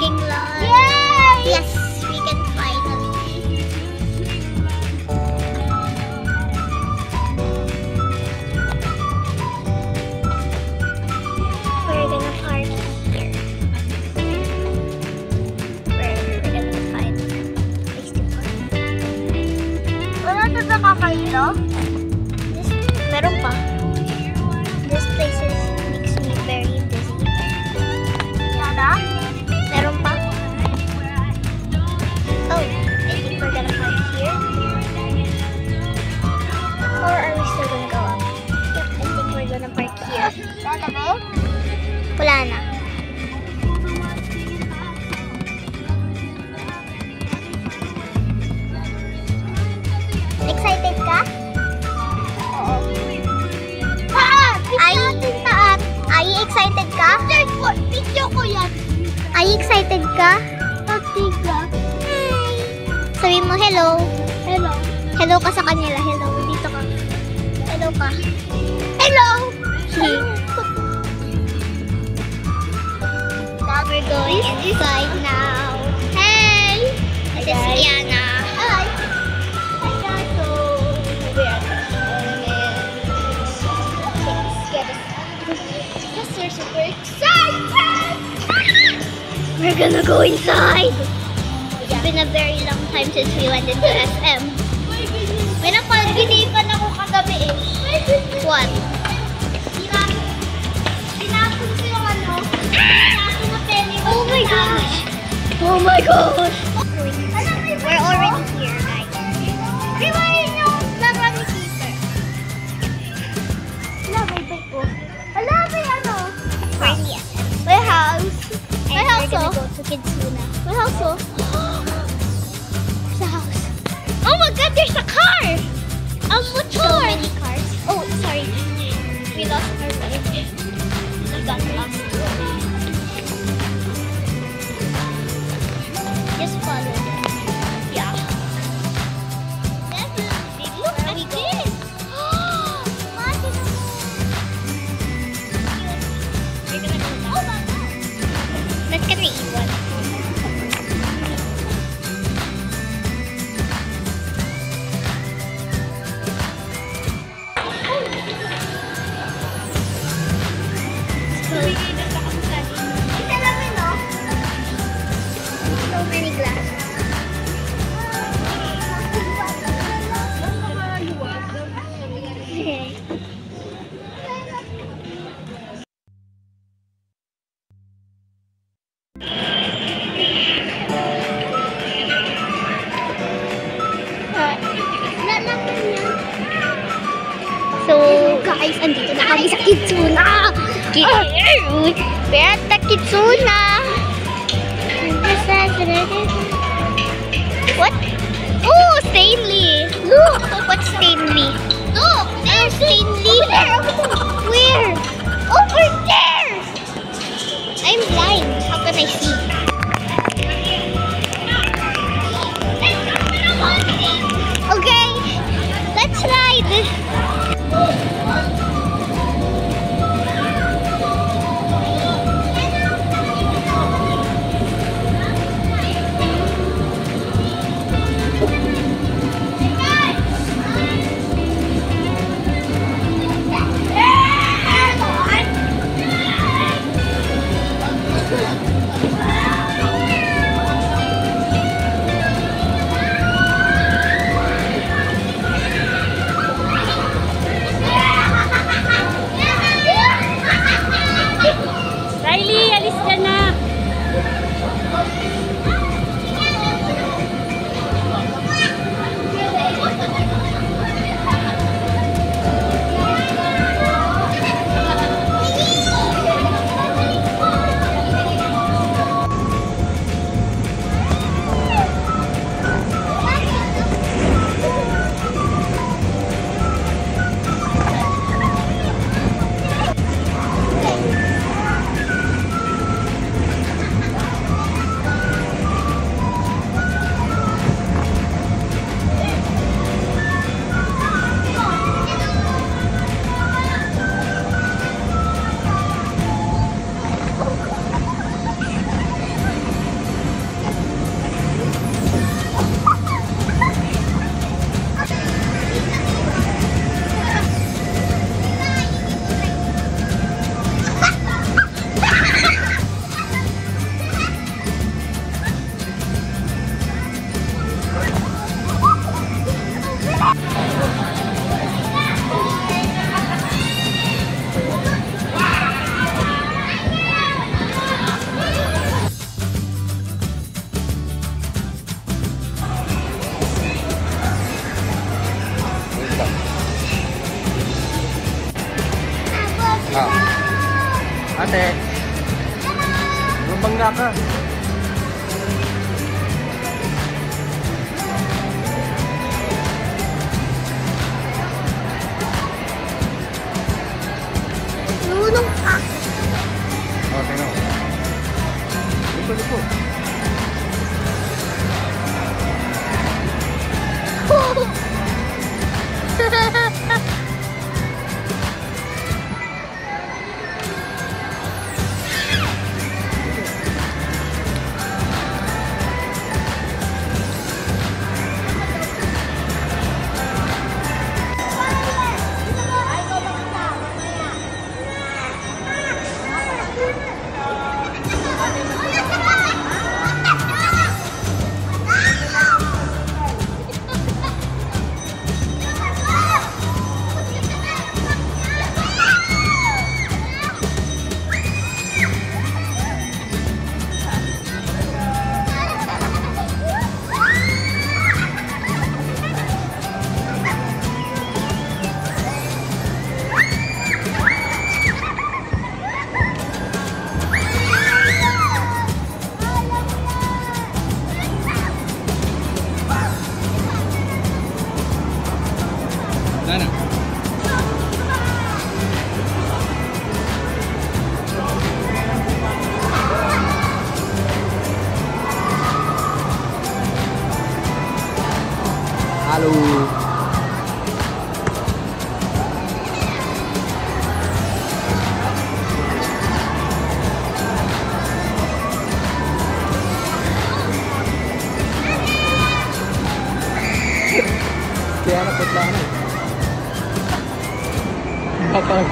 King Lord. Pagtig ka? Pagtig ka. Hi! Sabi mo hello. Hello. Hello ka sa kanila. Hello. Dito ka. Hello ka. Hello! Hello! now we're going inside now. Hey! This is Kiana. gonna go inside. It's been a very long time since we went into SM. May napaginipan ako kagabi eh. What? Oh my gosh! Oh my gosh! We're already here. guys, andito na kami sa Kidzoona! Where's the Kidzoona? What? Oh, Stanley! Look! What's Stanley? Look! There's Stanley! Where? Where? Alis ka na. Ate, lumabang nga ka. ơi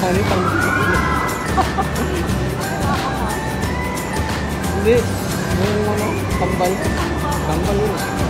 sao đấy con đi không bắn không bắn luôn